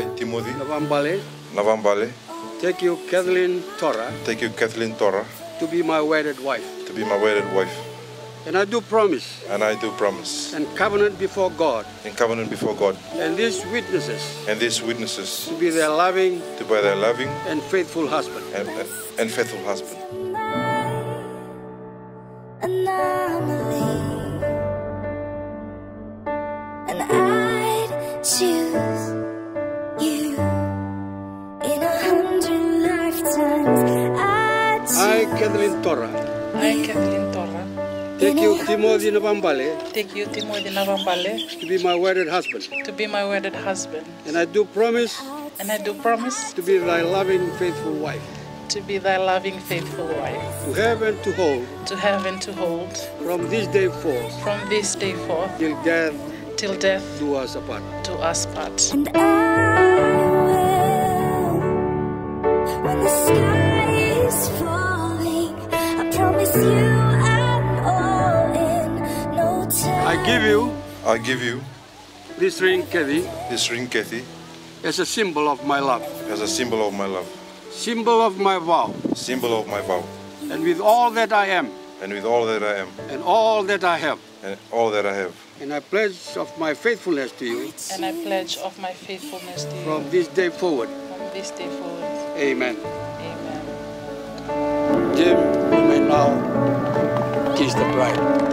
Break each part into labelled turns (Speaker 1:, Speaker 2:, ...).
Speaker 1: I, Timoci?
Speaker 2: Navambale,
Speaker 1: Navambale,
Speaker 2: take you Kathleen Torah.
Speaker 1: Take you Kathleen Tora
Speaker 2: to be my wedded wife.
Speaker 1: to be my wedded wife,
Speaker 2: And I do promise
Speaker 1: and I do promise.
Speaker 2: and covenant before God.
Speaker 1: And covenant before God.
Speaker 2: And these witnesses
Speaker 1: and these witnesses
Speaker 2: to be their loving
Speaker 1: to be their loving
Speaker 2: and faithful husband.
Speaker 1: and, and, and faithful husband.
Speaker 3: anomaly. And I'd choose I'd
Speaker 2: I,
Speaker 3: choose
Speaker 2: Kathleen Torah,
Speaker 4: I, Kathleen Torra,
Speaker 2: take you Timoci Navambale
Speaker 4: take you, Timoci Navambale,
Speaker 2: to be my wedded husband.
Speaker 4: to be my wedded husband.
Speaker 2: And I do promise
Speaker 4: And I do promise
Speaker 2: to be thy loving, faithful wife,
Speaker 4: to be thy loving, faithful wife,
Speaker 2: to have and to hold
Speaker 4: to have and to hold
Speaker 2: from this day forth
Speaker 4: from this day forth
Speaker 2: till death
Speaker 4: till death
Speaker 2: do us apart.
Speaker 4: do us part.
Speaker 2: Give you.
Speaker 1: I give you.
Speaker 2: This ring, Kathy,
Speaker 1: this ring, Kathy,
Speaker 2: as a symbol of my love,
Speaker 1: as a symbol of my love,
Speaker 2: symbol of my vow,
Speaker 1: symbol of my vow,
Speaker 2: and with all that I am.
Speaker 1: And with all that I am.
Speaker 2: And all that I have.
Speaker 1: and all that I have,
Speaker 2: And I pledge of my faithfulness to you.
Speaker 4: And I pledge of my faithfulness to you.
Speaker 2: From this day forward.
Speaker 4: from this day forward.
Speaker 2: Amen.
Speaker 4: Amen.
Speaker 2: Jim, you may now kiss the bride.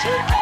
Speaker 1: Chip.